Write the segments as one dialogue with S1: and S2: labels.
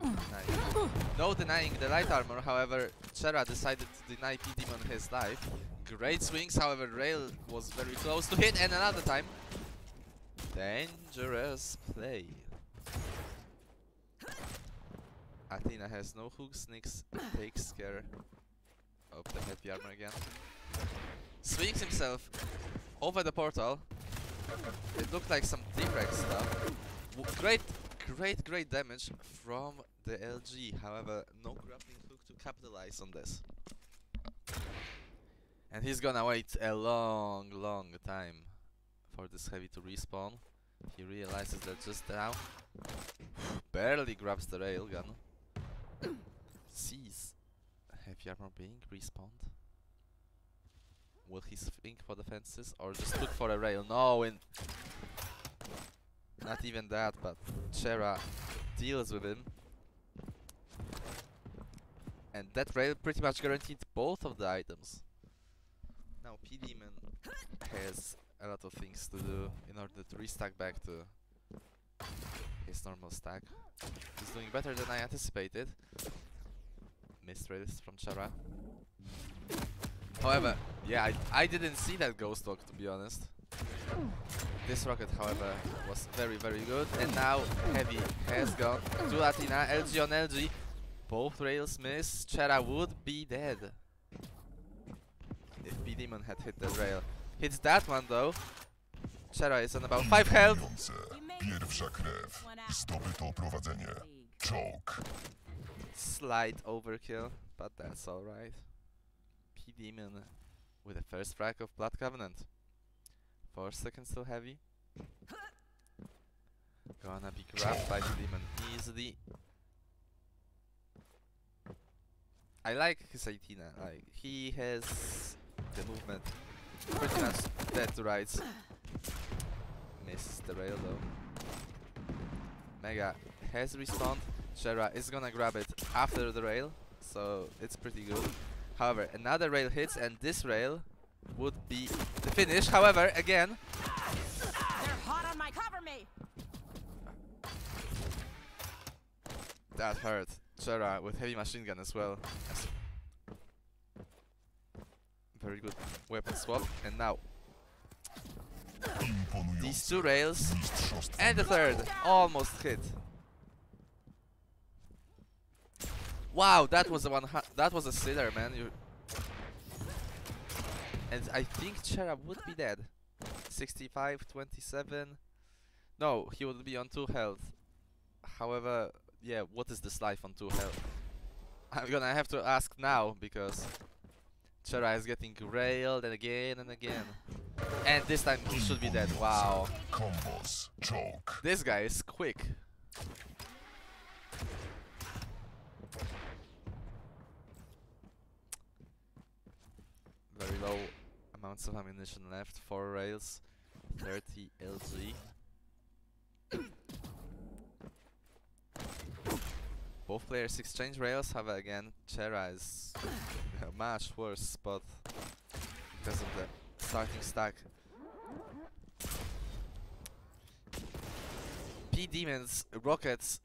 S1: No denying. No denying the light armor, however, Chera decided to deny P Demon his life. Great swings, however, Rail was very close to hit, and another time. Dangerous play. Athena has no hooks, Nyx takes care of the heavy armor again. Swings himself over the portal. It looked like some D-Rex stuff. W- Great, great, great damage from the LG. However, no grappling hook to capitalize on this. And he's gonna wait a long, long time for this heavy to respawn. He realizes that just now, barely grabs the railgun. Sees heavy armor being respawned. Will he swing for the fences or just look for a rail? No, in not even that, but Chera deals with him. And that rail pretty much guaranteed both of the items. Now P Demon has a lot of things to do in order to restack back to his normal stack. He's doing better than I anticipated. Missed rails from Chara. However, yeah, I, I didn't see that ghost walk to be honest. This rocket, however, was very, very good. And now Heavy has gone to Athena, LG on LG. Both rails miss. Chera would be dead. If P Demon had hit the rail. Hits that one though. Chera is on about 5 health.
S2: Imponujące. Pierwsza krew. Zdobyto prowadzenie. Czołg.
S1: Slight overkill, but that's alright. P Demon with the first frag of Blood Covenant. 4 seconds still heavy. Gonna be grabbed by the Demon easily. I like his Athena, like he has the movement pretty much dead to rights. The rail though. Mega has respawned. Shera is gonna grab it after the rail, so it's pretty good. However, another rail hits and this rail would be the finish. However, again,
S3: They're hot on my cover me.
S1: that hurt. Shera with heavy machine gun as well. As very good weapon swap. And now these two rails and the third almost hit. Wow, that was a one. That was a sitter, man. You and I think Chera would be dead. 65, 27. No, he would be on two health. However, yeah, what is this life on two health? I'm gonna have to ask now because Chera is getting railed and again and again. And this time he should be dead. Wow.
S2: Kombos. Czołg.
S1: This guy is quick. Very low amounts of ammunition left. 4 rails, 30 LG. Both players exchange rails, however again, Chera is a much worse spot because of the starting stack. P Demons rockets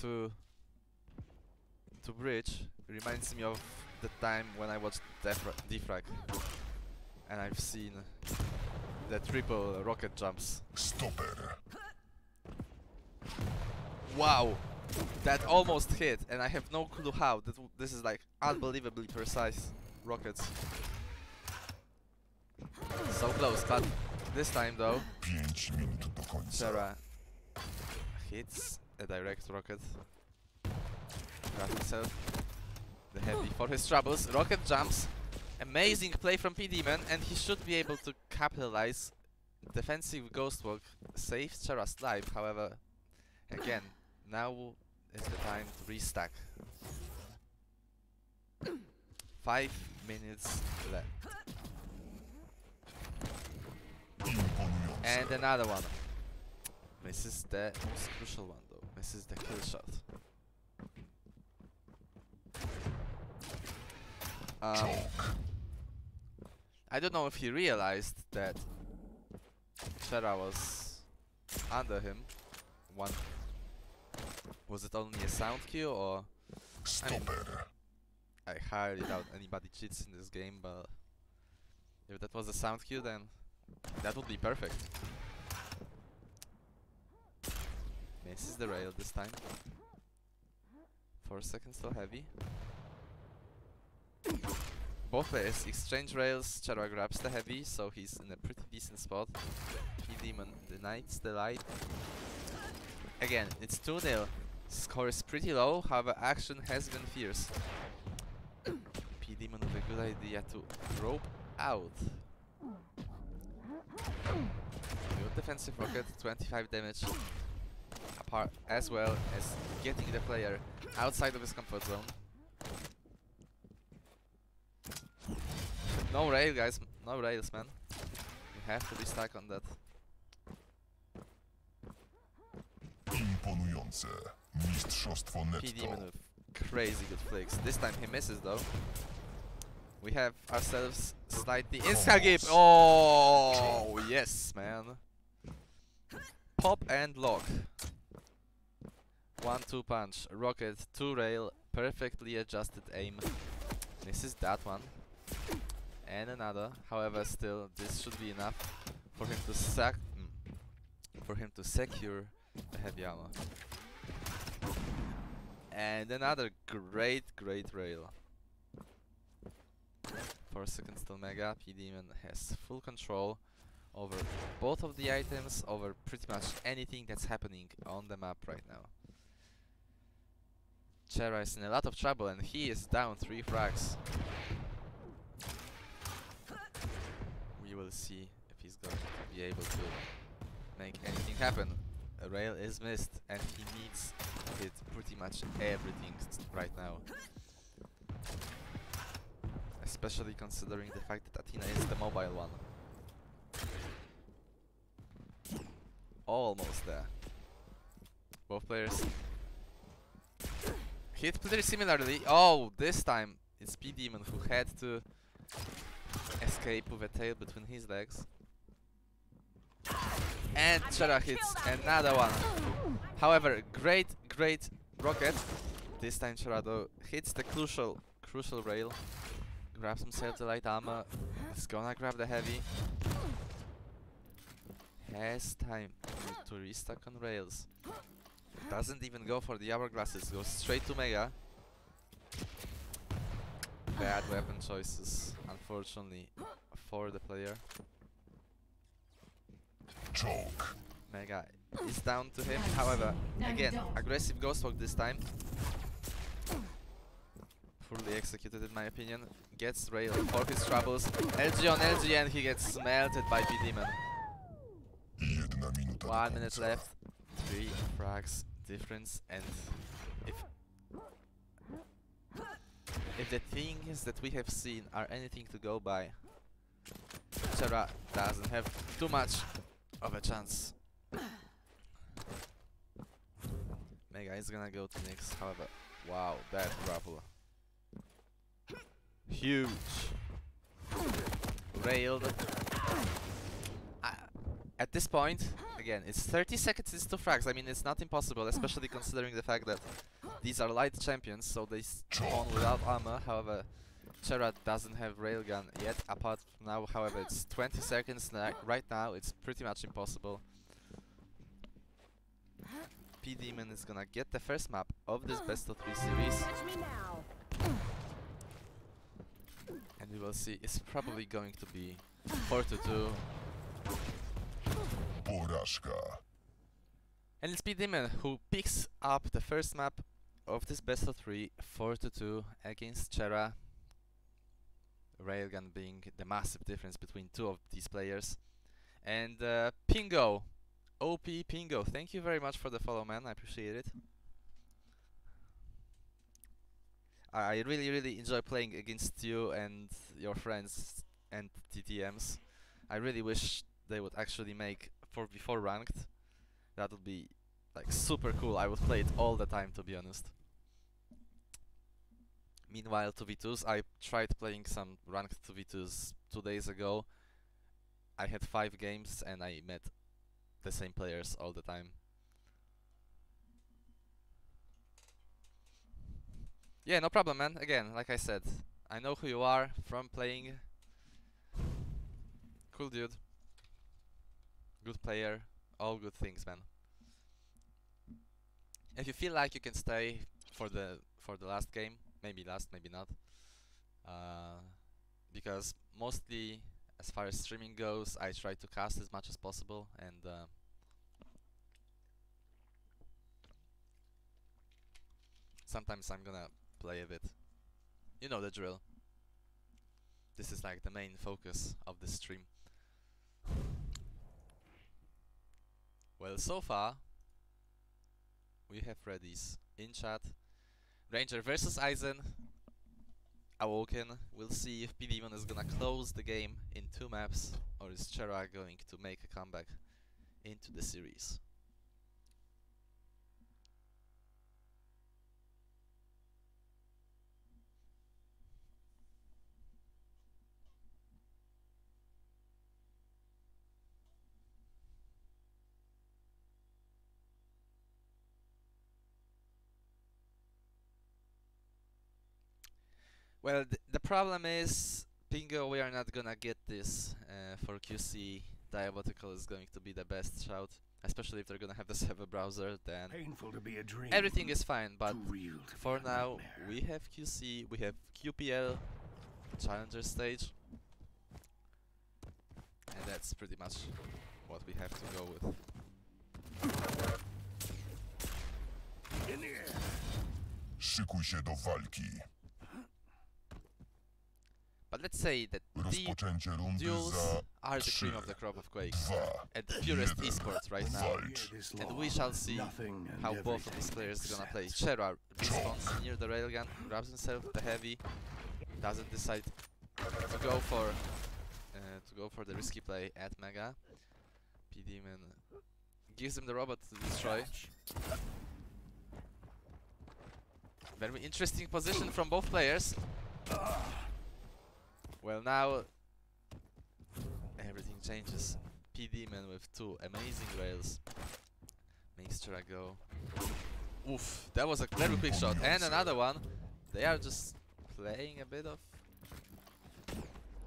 S1: to to bridge reminds me of the time when I watched Defra Defrag and I've seen the triple rocket jumps.
S2: Stoper.
S1: Wow, that almost hit, and I have no clue how. That this is like unbelievably precise rockets. So close, but this time though,
S2: 5 minut do końca.
S1: Sarah hits a direct rocket. Grab himself the heavy for his troubles. Rocket jumps. Amazing play from P Demon, and he should be able to capitalize. Defensive Ghost Walk saves Chara's life, however, again, now is the time to restack. Five minutes left. And another one. This is the most crucial one though. This is the kill shot. Um. I don't know if he realized that Shera was under him. One Was it only a sound cue or
S2: Stopper.
S1: I highly doubt anybody cheats in this game, but if that was a sound cue, then that would be perfect. Misses the rail this time. Four seconds still heavy. Both players exchange rails. Chara grabs the heavy, so he's in a pretty decent spot. P-Demon denies the light. Again, it's 2 0. Score is pretty low, however, action has been fierce. P-Demon with a good idea to rope out. Good defensive rocket, 25 damage. Apart as well as getting the player outside of his comfort zone. No rail guys, no rails man. You have to be stuck on that.
S2: Imponujące. Mistrzostwo netto.
S1: crazy good flicks. This time he misses though. We have ourselves slightly Instagib. Oh yes, man. Pop and lock. One two punch. Rocket two rail. Perfectly adjusted aim. Misses that one. And another. However, still this should be enough for him to sack. mm, for him to secure the heavy armor. And another great, great rail. 4 seconds till Mega. P-Demon has full control over both of the items, over pretty much anything that's happening on the map right now. Chera is in a lot of trouble and he is down 3 frags. We will see if he's going to be able to make anything happen. A rail is missed and he needs hit pretty much everything right now. Especially considering the fact that Athena is the mobile one. Almost there. Both players hit pretty similarly. Oh, this time it's P Demon who had to escape with a tail between his legs. And Chara hits another one. However, great, great rocket. This time Charado hits the crucial, crucial rail. Grabs himself the light armor. Is gonna grab the heavy. Has time to restock on rails. Doesn't even go for the hourglasses. Goes straight to Mega. Bad weapon choices, unfortunately, for the player.
S2: Choke.
S1: Mega is down to him. However, again, aggressive Ghost Walk this time. Poorly executed in my opinion. Gets rail for his troubles. LG on LG and he gets melted by P-Demon.
S2: Jedna minuta do
S1: One minute left. Three frags difference and if if the things that we have seen are anything to go by, Chera doesn't have too much of a chance. Mega is gonna go to next, however. Wow, that grapple. Huge. Railed. At this point, again, it's 30 seconds, it's two frags. I mean, it's not impossible, especially considering the fact that these are light champions, so they spawn without armor. However, Chera doesn't have railgun yet. Apart from now, however, it's 20 seconds right now. It's pretty much impossible. P Demon is gonna get the first map of this best of three series,
S3: Catch me now.
S1: and we will see. It's probably going to be 4 to 2.
S2: Porażka.
S1: And it's Demon who picks up the first map of this best of three, 4 to 2 against Chera. Railgun being the massive difference between two of these players. And uh, Pingo, OP Pingo, thank you very much for the follow, man. I appreciate it. I really, really enjoy playing against you and your friends and TTMs. I really wish they would actually make 4v4 ranked. That would be like super cool. I would play it all the time, to be honest. Meanwhile, 2v2s, I tried playing some ranked 2v2s two days ago. I had five games and I met the same players all the time. Yeah, no problem, man. Again, like I said, I know who you are from playing. Cool dude. Good player. All good things, man. If you feel like you can stay for the for the last game, maybe last, maybe not. Uh, because mostly, as far as streaming goes, I try to cast as much as possible, and uh, sometimes I'm gonna play a bit. You know the drill. This is like the main focus of the stream. Well, so far we have readies in chat. Ranger versus Eisen. Awoken. We'll see if P-Demon is gonna close the game in two maps or is Chera going to make a comeback into the series. Well, th the problem is, Pingo, we are not gonna get this uh, for QC. Diabotical is going to be the best shout, especially if they're gonna have the server browser. Then
S4: Painful to be a dream.
S1: everything is fine. But
S4: real
S1: for now,
S4: nightmare.
S1: we have QC, we have QPL, Challenger stage, and that's pretty much what we have to go with.
S4: In the air.
S2: Szykuj się do walki.
S1: But let's say that the
S2: Rozpoczęcie rundy
S1: duels are the cream of the crop of Quake
S2: dwa,
S1: and the purest
S2: jeden.
S1: esports right now. And we shall see how both of these players
S4: are
S1: gonna play.
S4: sense.
S1: Chera responds near the railgun, grabs himself the heavy, doesn't decide to go for uh, to go for the risky play at Mega. P Demon gives him the robot to destroy. Very interesting position from both players. Well now everything changes. P Demon with two amazing rails makes Chera go. Oof, that was a very quick shot. And another one. They are just playing a bit of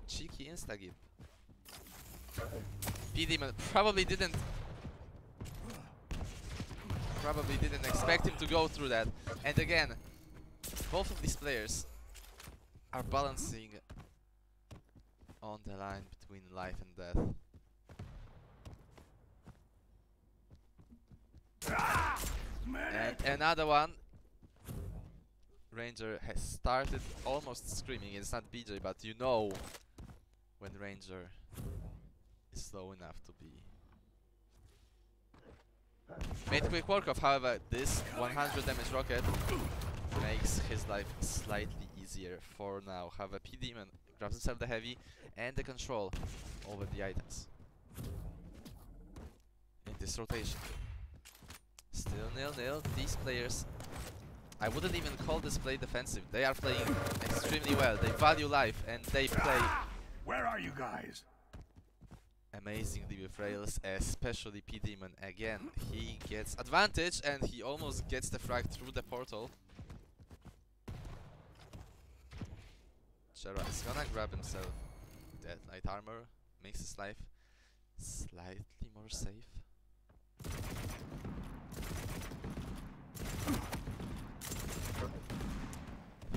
S1: cheeky instagib. P Demon probably didn't probably didn't expect him to go through that. And again, both of these players are balancing on the line between life and death. And another one. Ranger has started almost screaming. It's not BJ, but you know when Ranger is slow enough to be. Made quick work of, however, this 100 damage rocket makes his life slightly easier for now. However, P Demon grabs himself the heavy and the control over the items in this rotation. Still nil nil. These players, I wouldn't even call this play defensive. They are playing extremely well. They value life and they play ah,
S4: Where are you guys?
S1: amazingly with rails, especially P Demon. Again, he gets advantage and he almost gets the frag through the portal. Chera is gonna grab himself that light armor, makes his life slightly more safe.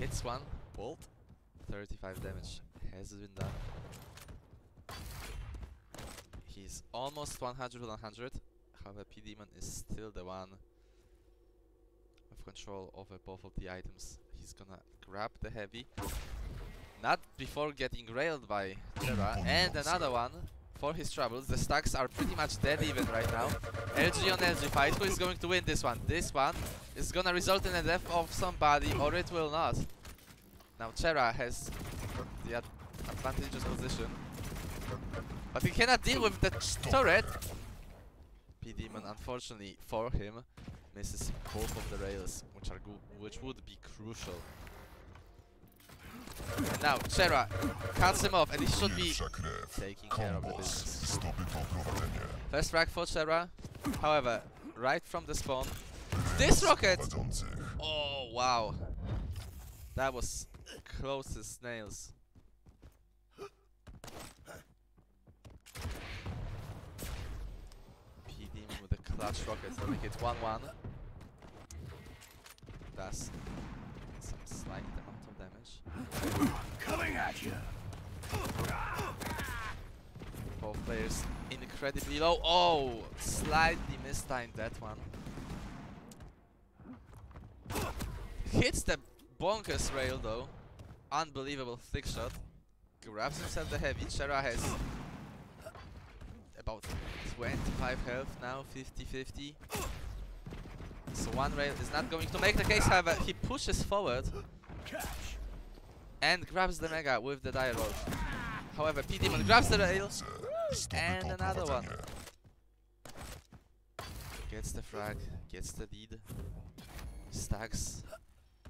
S1: Hits one, bolt, 35 damage has been done. He's almost 100 with 100. However, P Demon is still the one with control over both of the items. He's gonna grab the heavy. Not before getting railed by Chera. And another one for his troubles. The stacks are pretty much dead even right now. LG on LG fight. Who is going to win this one? This one is gonna result in the death of somebody or it will not. Now Chera has the ad advantageous position. But he cannot deal with the turret. P Demon, unfortunately for him, misses both of the rails, which are which would be crucial. Now Chera cuts him off, and he should be taking care of the business. First frag for Chera. However, right from the spawn, this rocket. Oh wow! That was close as snails. PD with a clutch rocket to make it 1 1. Does some slight amount of damage.
S4: Coming at you.
S1: Both players incredibly low. Oh! Slightly mistimed that one. Hits the bonkers rail though. Unbelievable flick shot. Grabs himself the heavy. Chera has about 25 health now, 50-50. So one rail is not going to make the case, however, he pushes forward
S4: Catch.
S1: And grabs the mega with the die roll. However, P Demon grabs the rail,
S2: Zdobyto
S1: And another one. gets the frag, gets the lead, stacks.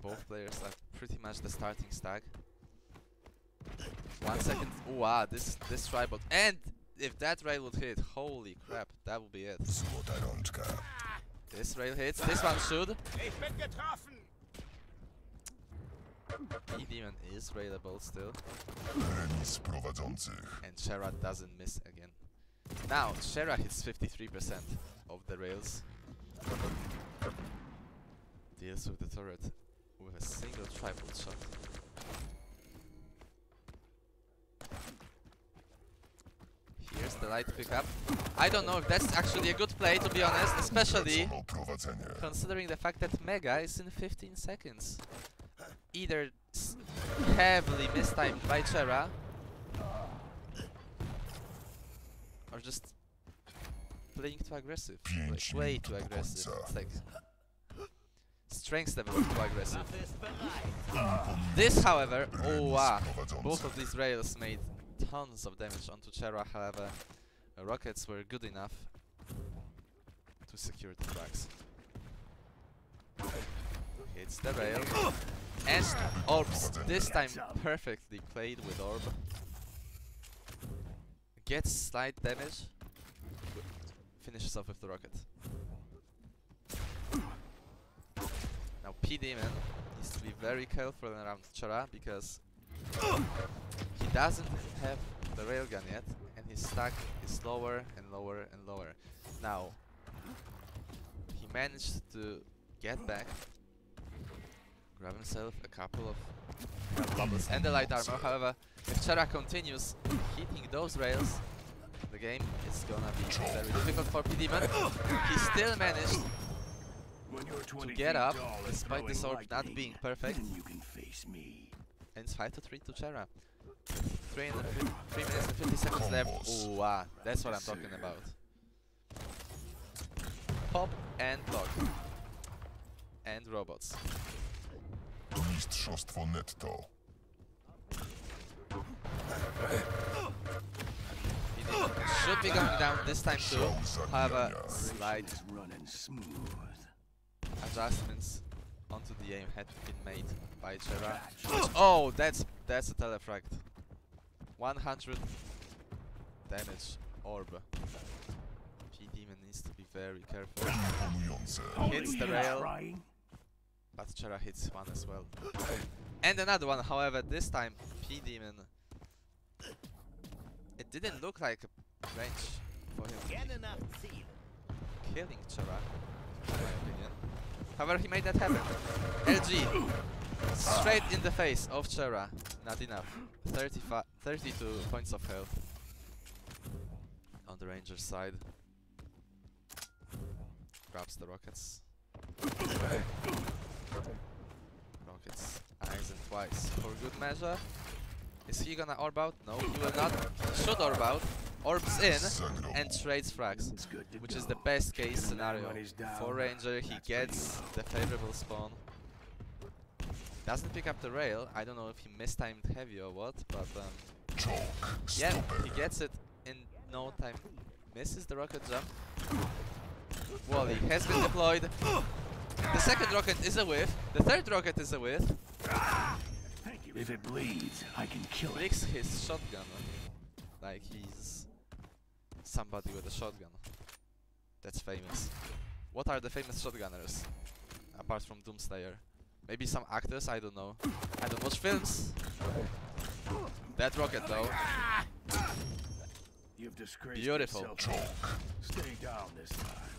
S1: Both players are pretty much the starting stack. One second. Ooh, wow, this this tribal. And if that rail would hit, holy crap, that would be it. This rail hits, this one should. Demon is railable still,
S2: Remis prowadzących.
S1: and Shera doesn't miss again. Now, Shera hits 53% of the rails. Deals with the turret with a single tripod shot. Here's the light pickup. I don't know if that's actually a good play to be honest, especially considering the fact that Mega is in 15 seconds. Either heavily mistimed by Chera or just playing too aggressive. Like way too aggressive. It's like strength level too aggressive. This, however, oh wow,
S2: ah,
S1: both of these rails made tons of damage onto Chera. However, the rockets were good enough to secure the tracks. Hits the rail. And Orbs, this time perfectly played with Orb. Gets slight damage. Finishes off with the rocket. Now P Demon needs to be very careful around Chara because he doesn't have the railgun yet and his stack is lower and lower and lower. Now he managed to get back grab himself a couple of bubbles and the light armor. However, if Chara continues hitting those rails, the game is gonna be very difficult for P Demon. He still managed
S4: When you're 20
S1: to get up, despite the
S4: throwing
S1: sword not being perfect.
S4: You can face me.
S1: And it's 5 to 3 to Chera. 3, and 3 minutes and 50 seconds left.
S2: Combos.
S1: Ooh, ah, that's what I'm talking about. Pop and block. And robots.
S2: To mistrzostwo netto.
S1: Should be going down this time too. However,
S2: zabijania.
S1: slight
S4: running smooth.
S1: adjustments onto the aim had been made by Chera. Which, oh, that's that's a telefrag. 100 damage orb. P Demon needs to be very careful. Hits the rail. But Chera hits one as well. And another one, however, this time P Demon. It didn't look like a range for him killing Chera, in my opinion. However, he made that happen. LG, straight in the face of Chera. Not enough. 35, 32 points of health on the Ranger side. Grabs the rockets. Rockets, eyes and twice for good measure. Is he gonna orb out? No, he will not. Should orb out. Orbs in and trades frags,
S4: It's good to
S1: which is the best case scenario for Ranger. He gets the favorable spawn. Doesn't pick up the rail. I don't know if he mistimed heavy or what, but um, yeah, he gets it in no time. Misses the rocket jump. Wally has been deployed. The second rocket is a whiff. The third rocket is a whiff.
S4: Thank you. If it bleeds, I can kill it.
S1: His shotgun like he's somebody with a shotgun. That's famous. What are the famous shotgunners? Apart from Doomslayer. Maybe some actors, I don't know. I don't watch films. That rocket though.
S4: You've disgraced
S1: Beautiful.
S4: yourself. Stay down this time.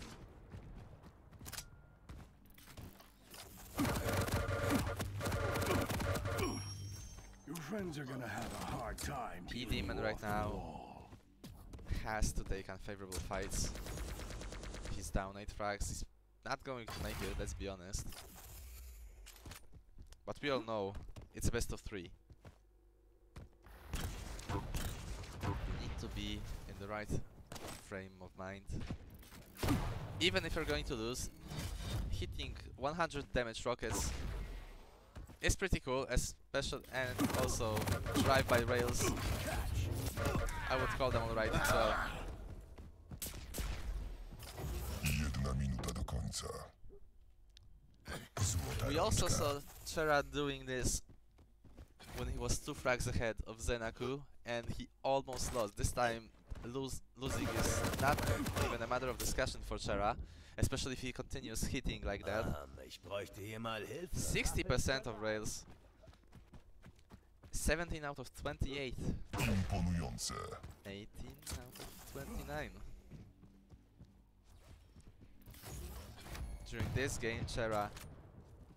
S4: Your friends are gonna have a hard time.
S1: P Demon right now. Has to take unfavorable fights. He's down 8 frags. He's not going to make it, let's be honest. But we all know it's a best of 3. You Need to be in the right frame of mind. Even if you're going to lose, hitting 100 damage rockets is pretty cool, especially and also drive by rails. I would call them alright, so we also saw Chera doing this when he was two frags ahead of Zenaku and he almost lost. This time lose, losing is not even a matter of discussion for Chera, especially if he continues hitting like that.
S5: Ähm, ich bräuchte hier mal Hilfe.
S1: 60% of rails. 17 out of 28.
S2: Imponujące.
S1: 18 out of 29. During this game, Chera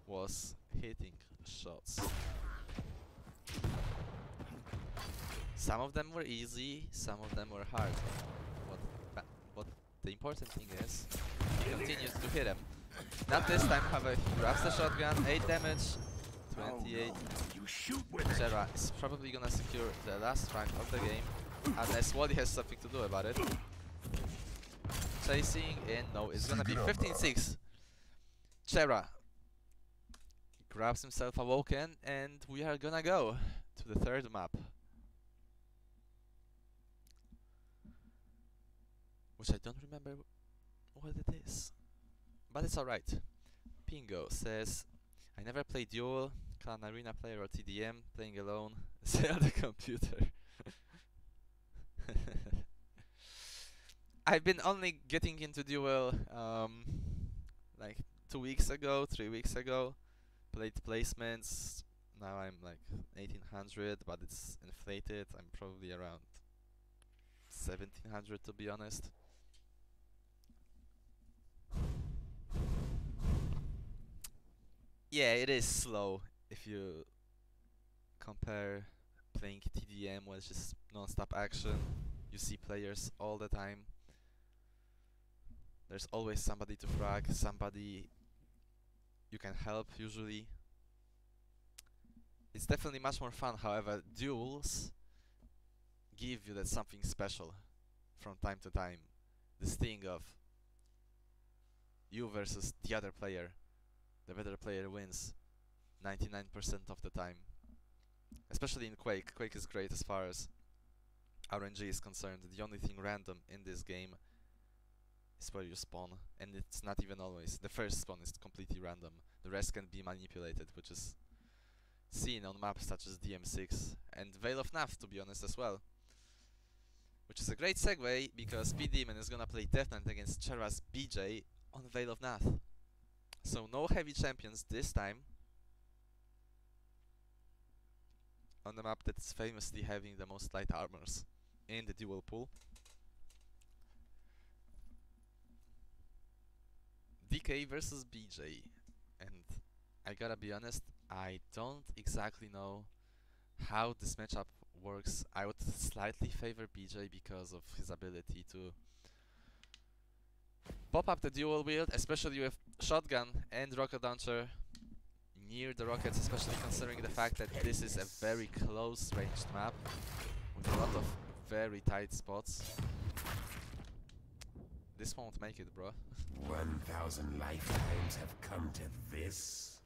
S1: was hitting shots. Some of them were easy, some of them were hard. What, ba- what the important thing is, he continues to hit them. Not this time, however, he grabs the shotgun, 8 damage,
S4: Oh,
S1: 28.
S4: no. You shoot with it.
S1: Chera is probably gonna secure the last rank of the game, unless Wally has something to do about it. Chasing in, no, it's gonna be
S2: Wygrana.
S1: 15-6. Chera grabs himself awoken, and we are gonna go to the third map. Which I don't remember what it is. But it's alright. Pingo says, I never play duel, clan arena player or TDM, playing alone, the computer. I've been only getting into duel um, like two weeks ago, three weeks ago. Played placements. Now I'm like 1800, but it's inflated. I'm probably around 1700 to be honest. Yeah, it is slow if you compare playing TDM where it's just non-stop action. You see players all the time. There's always somebody to frag, somebody you can help usually. It's definitely much more fun, however, duels give you that something special from time to time. This thing of you versus the other player. The better player wins 99% of the time. Especially in Quake. Quake is great as far as RNG is concerned. The only thing random in this game is where you spawn, and it's not even always. The first spawn is completely random. The rest can be manipulated, which is seen on maps such as DM6 and Vale of Pnath, to be honest, as well. Which is a great segue because P Demon is gonna play Death Knight against Chera's BJ on Vale of Pnath. So no heavy champions this time. On the map that's famously having the most light armors in the dual pool. DK versus BJ. And I gotta be honest, I don't exactly know how this matchup works. I would slightly favor BJ because of his ability to pop up the dual wield, especially with shotgun and rocket launcher near the rockets, especially considering the fact that this is a very close ranged map with a lot of very tight spots. This won't make it, bro.
S6: 1,000 lifetimes have come to this?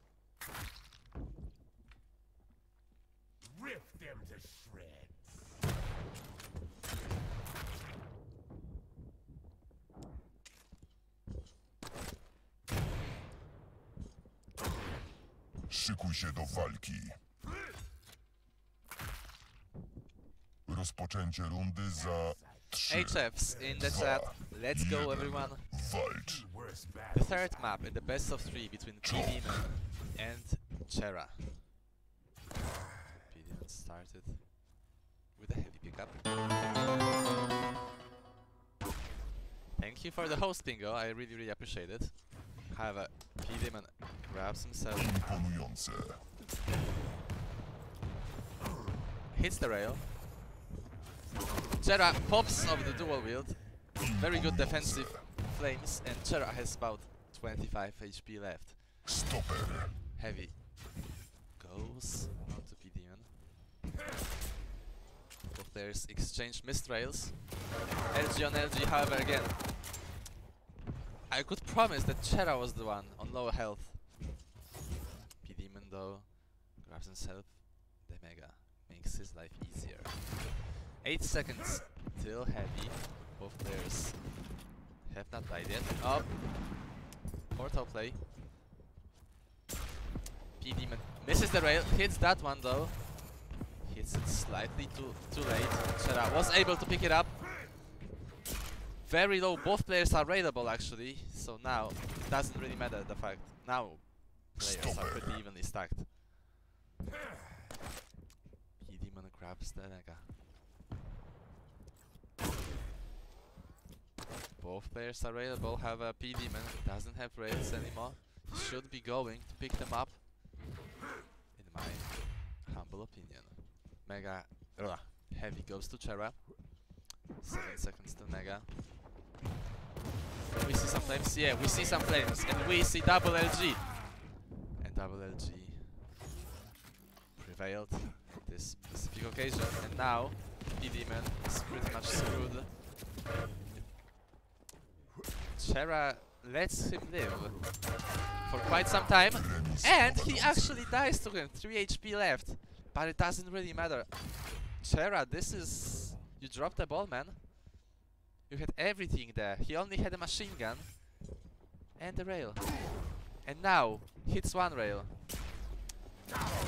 S6: Rip them to shreds.
S2: Szykuj się do walki. Rozpoczęcie rundy za 3,
S1: HFs in the chat. Let's go, everyone.
S2: walcz.
S1: The third map in the best of three between P Demon and Chera. Obedient started with a heavy pickup. Thank you for the host bingo, I really really appreciate it. However, P-Demon grabs himself, hits the rail. Chera pops off the dual wield. Very good defensive flames and Chera has about 25 HP left.
S2: Stopper.
S1: Heavy goes onto P-Demon. Both players exchange mist rails. LG on LG, however, again. I could promise that Chera was the one on low health. Though grabs himself the Mega, makes his life easier. 8 seconds, still heavy. Both players have not died yet. Oh, up. Portal play. P-Demon misses the rail, hits that one though. Hits it slightly too too late. Chera was able to pick it up. Very low, both players are raidable actually, so now it doesn't really matter the fact. Now players are pretty evenly stacked. P-Demon grabs the Mega. Both players available have however P-Demon doesn't have rails anymore. He should be going to pick them up in my humble opinion. Mega ugh, heavy goes to Chera. Seven seconds to Mega. We see some flames, yeah, we see some flames, and we see double LG. And double LG prevailed this specific occasion, and now P-Demon is pretty much screwed. Chera lets him live for quite some time, and he actually dies to him. 3 HP left, but it doesn't really matter. Chera, this is... You dropped the ball, man. You had everything there. He only had a machine gun and a rail. And now, hits one rail.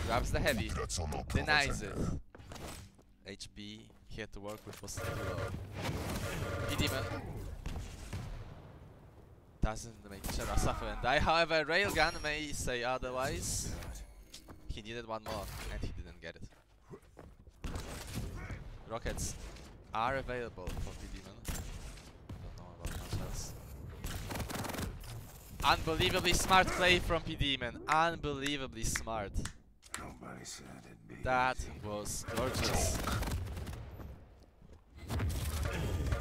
S1: Grabs the heavy. Denies it. HP he had to work with was low. P-Demon doesn't make Chera suffer and die. However, Railgun may say otherwise. He needed one more and he didn't get it. Rockets are available for P-Demon. Unbelievably smart play from P-Demon. Unbelievably smart.
S4: Nobody said it'd be
S1: That was gorgeous.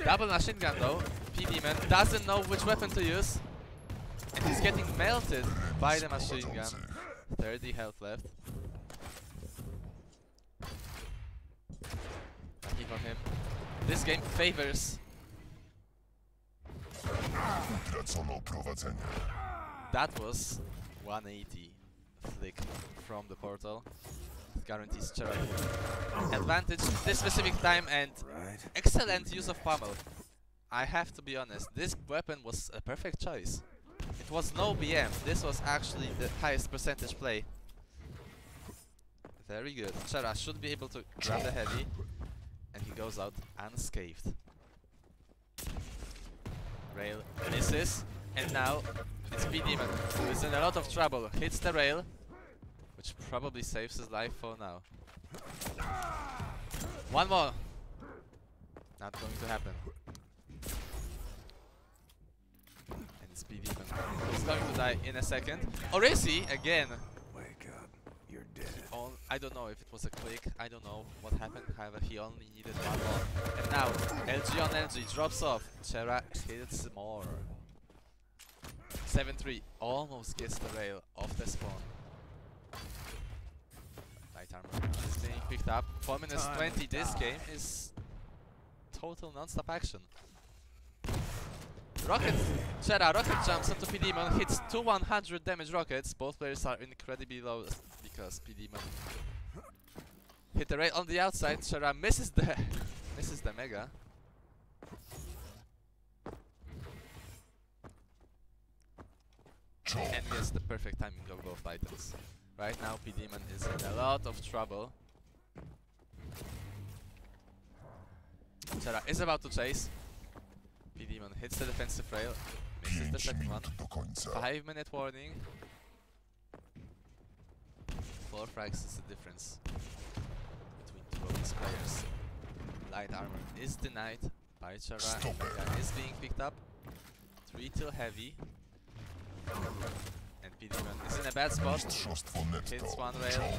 S1: Double machine gun though. P-Demon doesn't know which weapon to use. And he's getting melted by the machine gun.
S2: Prowadzący.
S1: 30 health left. Lucky for him. This game favors
S2: Utracono prowadzenie.
S1: That was 180 flick from the portal. Guarantees Chera advantage this specific time and excellent use of pummel. I have to be honest, this weapon was a perfect choice. It was no BM, this was actually the highest percentage play. Very good. Chera should be able to grab the heavy and he goes out unscathed. Rail misses and now it's P-Demon who is in a lot of trouble. Hits the rail which probably saves his life for now. One more! Not going to happen. And it's P-Demon. He's going to die in a second. Or is he? Again.
S4: Wake up. You're dead.
S1: On, I don't know if it was a click. I don't know what happened. However, he only needed one more. And now, LG on LG drops off. Chera hits more. 7-3. Almost gets the rail off the spawn. Light armor is being picked up. 4 minutes 20. This game is total non-stop action. Rocket, Chera, rocket jumps onto P-Demon, hits two 100 damage rockets. Both players are incredibly low because P-Demon hit the rail on the outside. Chera misses the misses the mega. And gets the perfect timing of both items. Right now, P-Demon is in a lot of trouble. Chera is about to chase. P-Demon hits the defensive rail, misses the second one.
S2: minut do końca.
S1: 5 minute warning. Four frags is the difference between two of these players. Light armor is denied by
S2: Chera.
S1: Gun is being picked up. Three till heavy. And PD1 is in a bad spot. Hits one rail.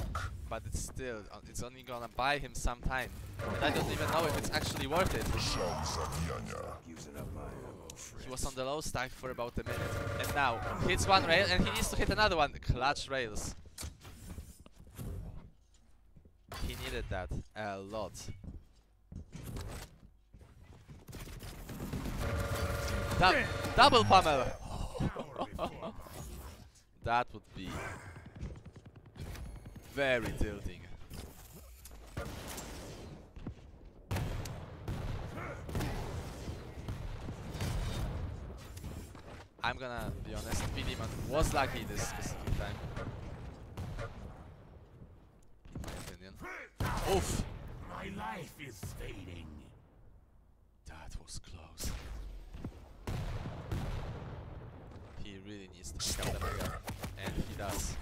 S1: But it's still, uh, it's only gonna buy him some time. And I don't even know if it's actually worth it.
S2: Szał zabijania.
S4: Using up my ammo,
S1: He was on the low stack for about a minute. And now, hits one rail and he needs to hit another one. Clutch rails. He needed that a lot. Du- double pummel! that would be very tilting. I'm gonna be honest, Demon was lucky this specific time. In my opinion. Oof!
S6: My life is fading.
S1: That was close. He really needs to pick up the mega. And he does.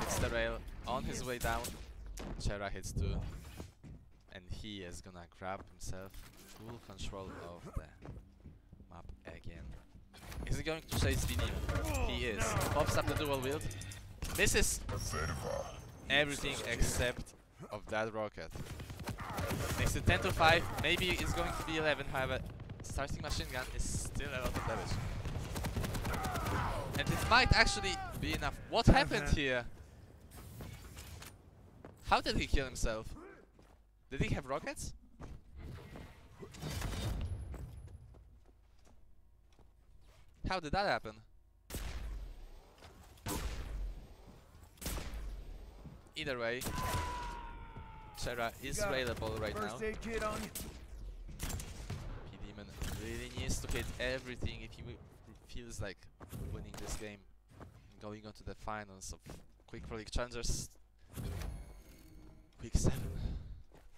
S1: Hits the rail on his way down. Chera hits two. And he is gonna grab himself full control of the map again. Is he going to chase Vinim? He is. Pops up the dual wield. Misses
S2: Werwa.
S1: everything except of that rocket. Next to 10 to 5. Maybe it's going to be 11. However, starting machine gun is still a lot of damage. And it might actually be enough. What uh-huh. happened here? How did he kill himself? Did he have rockets? How did that happen? Either way, Chera is available right now.
S4: aid kit on.
S1: P-Demon really needs to hit everything if he feels like winning this game. Going on to the finals of Quake Pro League Challengers. Week 7.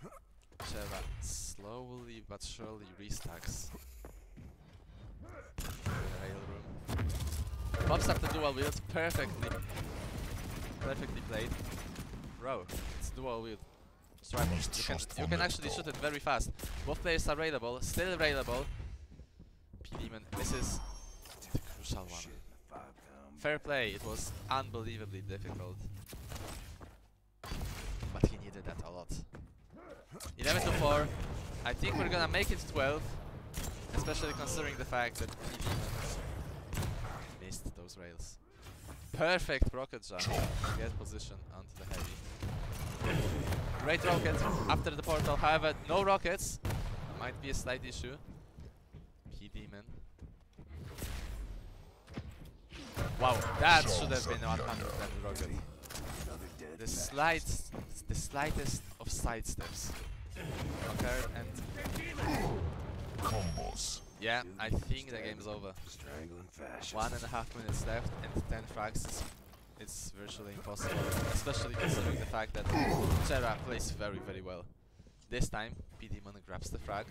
S1: Chera slowly but surely restacks. Rail room. Pops up the dual wield perfectly. Perfectly played. Bro, it's dual wield. Strike. You can, you can actually shoot it very fast. Both players are available, still available. P-Demon, this is the crucial one.
S4: Shit, five pound.
S1: Fair play, it was unbelievably difficult. But he needed that a lot. 11 to 4. I think we're gonna make it 12. Especially considering the fact that P-Demon missed those rails. Perfect rocket jump get position onto the heavy. Great rocket after the portal, however, no rockets. Might be a slight issue. P-Demon. Wow, that should have been 100 rocket.
S4: Another
S1: The
S4: match.
S1: slight, the slightest of side steps occurred, and
S2: Combos.
S1: yeah, I think the game's over. One and a half minutes left, and 10 frags is it's virtually impossible, especially considering the fact that Chera plays very, very well. This time, PD Demon grabs the frag.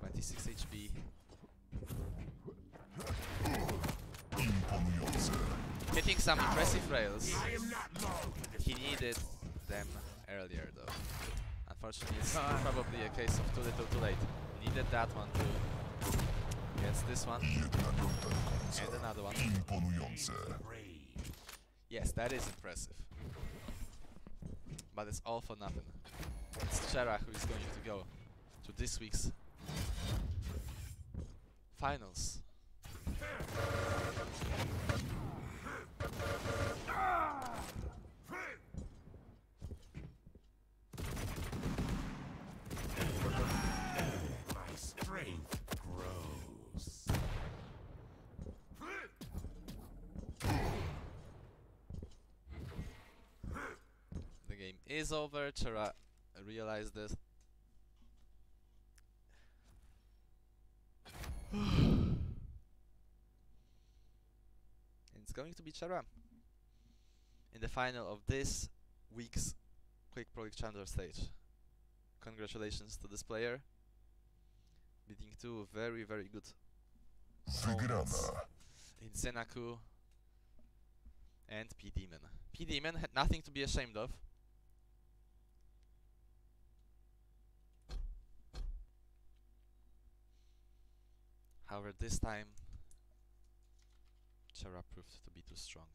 S1: 26 HP. Hitting some impressive rails. He needed them earlier though. Unfortunately, it's ah. probably a case of too little too late. Needed that one too. Gets this one and another one.
S2: Imponujące.
S1: Yes, that is impressive. But it's all for nothing. It's Chera who is going to go to this week's finals.
S6: My strength grows.
S1: The game is over. Chera realized this. it's going to be Chera in the final of this week's Quake Pro League Challenger stage. Congratulations to this player, beating two very, very good in Senaku and P Demon. P Demon had nothing to be ashamed of. However, this time Chera proved to be too strong.